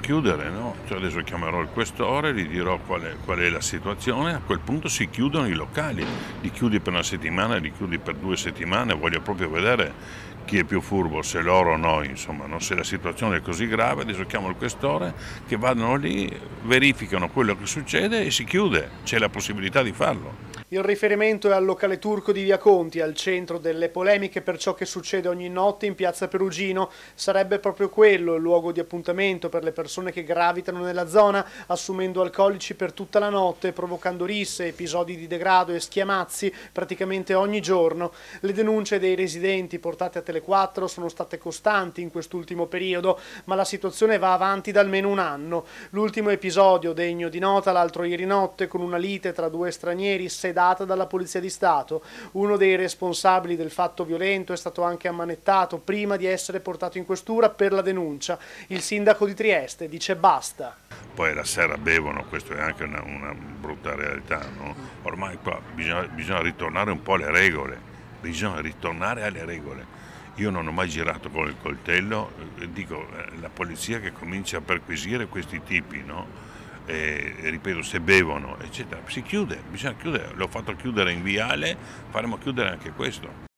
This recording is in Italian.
chiudere, no? Cioè adesso chiamerò il questore, gli dirò qual è, qual è, la situazione, a quel punto si chiudono i locali, li chiudi per una settimana, li chiudi per due settimane, voglio proprio vedere chi è più furbo, se loro o noi, insomma, no? se la situazione è così grave, adesso chiamo il questore, che vadano lì, verificano quello che succede e si chiude, c'è la possibilità di farlo. Il riferimento è al locale turco di Via Conti, al centro delle polemiche per ciò che succede ogni notte in piazza Perugino. Sarebbe proprio quello il luogo di appuntamento per le persone che gravitano nella zona, assumendo alcolici per tutta la notte, provocando risse, episodi di degrado e schiamazzi praticamente ogni giorno. Le denunce dei residenti portate a Tele4 sono state costanti in quest'ultimo periodo, ma la situazione va avanti da almeno un anno. L'ultimo episodio degno di nota l'altro ieri notte con una lite tra due stranieri sedati data dalla Polizia di Stato. Uno dei responsabili del fatto violento è stato anche ammanettato prima di essere portato in questura per la denuncia. Il sindaco di Trieste dice basta. Poi la sera bevono, questo è anche una, una brutta realtà. No? Ormai qua bisogna, bisogna ritornare un po' alle regole, bisogna ritornare alle regole. Io non ho mai girato con il coltello, eh, dico eh, la polizia che comincia a perquisire questi tipi, no? E, ripeto, se bevono, eccetera, si chiude, bisogna chiudere, l'ho fatto chiudere in viale, faremo chiudere anche questo.